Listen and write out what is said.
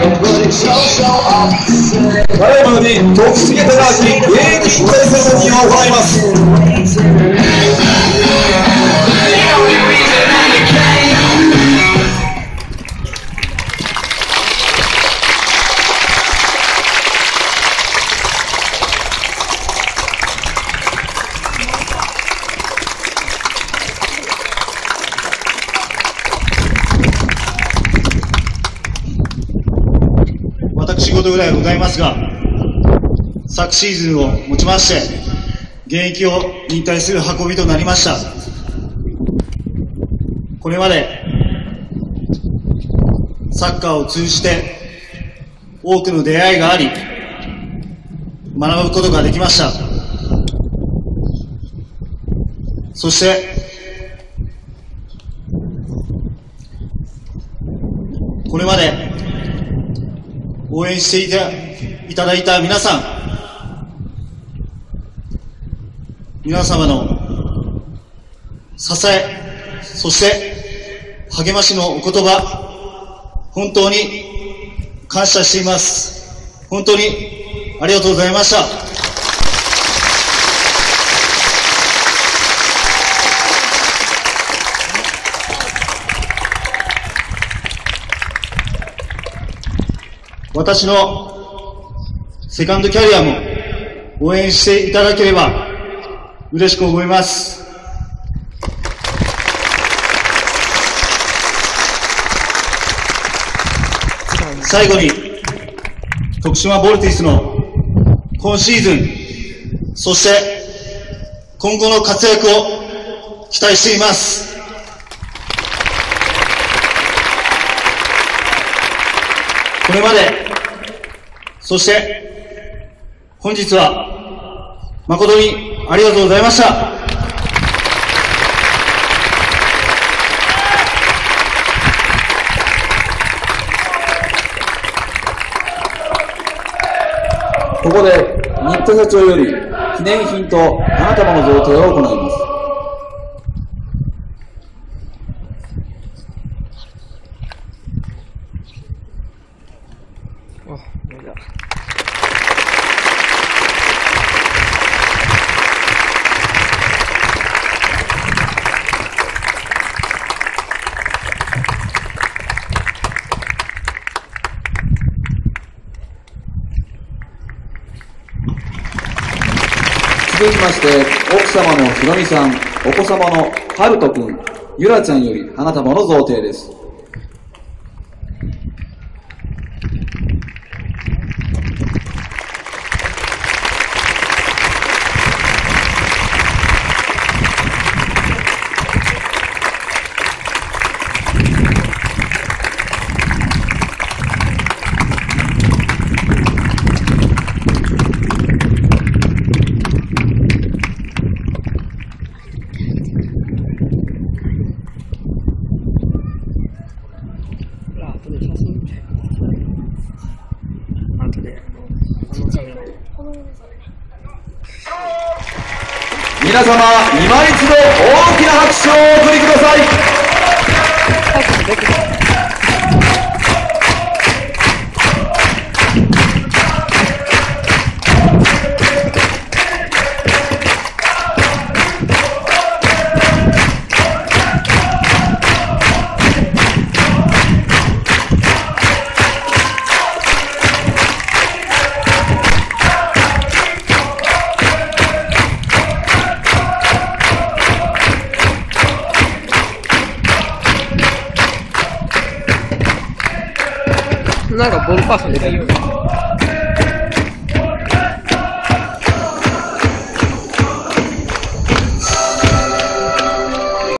ただいまより徳重忠明芸人プレゼントに行います。私事ぐらいございますが、昨シーズンをもちまして、現役を引退する運びとなりました。これまで、サッカーを通じて、多くの出会いがあり、学ぶことができました。そして、これまで応援していたいただいた皆さん、皆様の支え、そして励ましのお言葉、本当に感謝しています。本当にありがとうございました。私のセカンドキャリアも応援していただければ嬉しく思います。最後に、徳島ボルティスの今シーズン、そして今後の活躍を期待しています。これまで、そして、本日は、誠にありがとうございました。ここで新田社長より記念品と花束の贈呈を行います続きまして奥様のひろみさんお子様のはるとくんゆらちゃんより花束の贈呈です。後で写真後で皆様今一度大きな拍手をお送りください。なんかボールパスできるよ